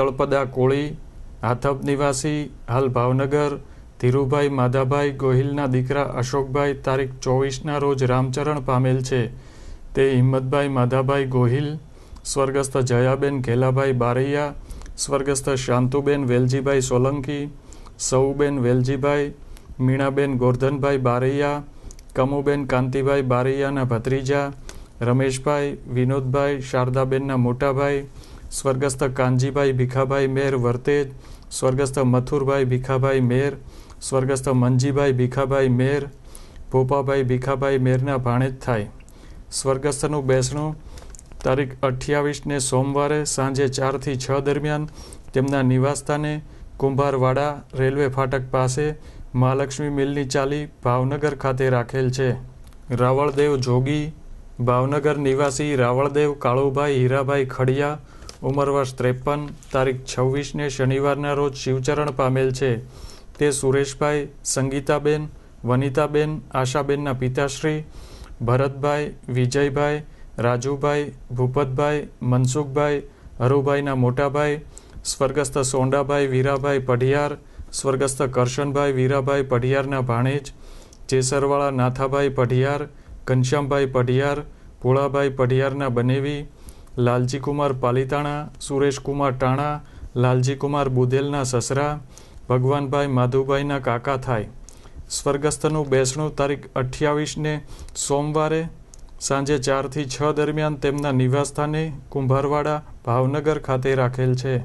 તળપદા કોળી હાથપ નિવાસી, હાલ ભાવનગર, ધીરુભાઈ માધાભાઈ ગોહિલના દીકરા અશોકભાઈ તારીખ ચોવીસના રોજ રામચરણ પામેલ છે. તે હિંમતભાઈ માધાભાઈ ગોહિલ, સ્વર્ગસ્થ જયાબેન ઘેલાભાઈ બારૈયા, સ્વર્ગસ્થ શાંતુબેન વેલજીભાઈ સોલંકી, સૌબેન વેલજીભાઈ, મીણાબેન ગોરધનભાઈ બારૈયા, કમુબેન કાંતિભાઈ બારૈયાના ભત્રીજા, રમેશભાઈ, વિનોદભાઈ શારદાબેનના મોટાભાઈ સ્વર્ગસ્થ કાનજીભાઈ ભીખાભાઈ મેર વર્તેજ સ્વર્ગસ્થ મથુરભાઈ ભીખાભાઈ મેર, સ્વર્ગસ્થ મંજીભાઈ ભીખાભાઈ મેર, ભોપાભાઈ ભીખાભાઈ મેરના ભાણેજ થાય. સ્વર્ગસ્થનું બેસણું તારીખ અઠ્યાવીસને સોમવારે સાંજે ચારથી છ દરમિયાન તેમના નિવાસસ્થાને કુંભારવાડા રેલવે ફાટક પાસે મહાલક્ષ્મી મિલની ચાલી ભાવનગર ખાતે રાખેલ છે. રાવળદેવ જોગી, ભાવનગર નિવાસી રાવળદેવ, કાળુભાઈ, હીરાભાઈ ખડિયા ઉંમર ત્રેપન, તારીખ છવ્વીસને શનિવારના રોજ શિવચરણ પામેલ છે. તે સુરેશભાઈ, સંગીતાબેન, વનિતાબેન, આશાબેનના પિતાશ્રી, ભરતભાઈ, વિજયભાઈ, રાજુભાઈ, ભૂપતભાઈ, મનસુખભાઈ, હરુભાઈના મોટાભાઈ, સ્વર્ગસ્થ સોંડાભાઈ, વીરાભાઈ પઢિયાર, સ્વર્ગસ્થ કરશનભાઈ, વીરાભાઈ પઢિયારના ભાણેજ, જેસરવાળા નાથાભાઈ પઢિયાર, ઘનશ્યામભાઈ પઢિયાર, ભોળાભાઈ પઢિયારના બનેવી લાલજીકુમાર પાલિતાણા, સુરેશકુમાર ટાણા, લાલજીકુમાર બુધેલના સસરા, ભગવાનભાઈ માધુભાઈના કાકા થાય. સ્વર્ગસ્થનું બેસણું તારીખ અઠ્યાવીસને સોમવારે સાંજે ચારથી છ દરમિયાન તેમના નિવાસસ્થાને કુંભારવાડા ભાવનગર ખાતે રાખેલ છે.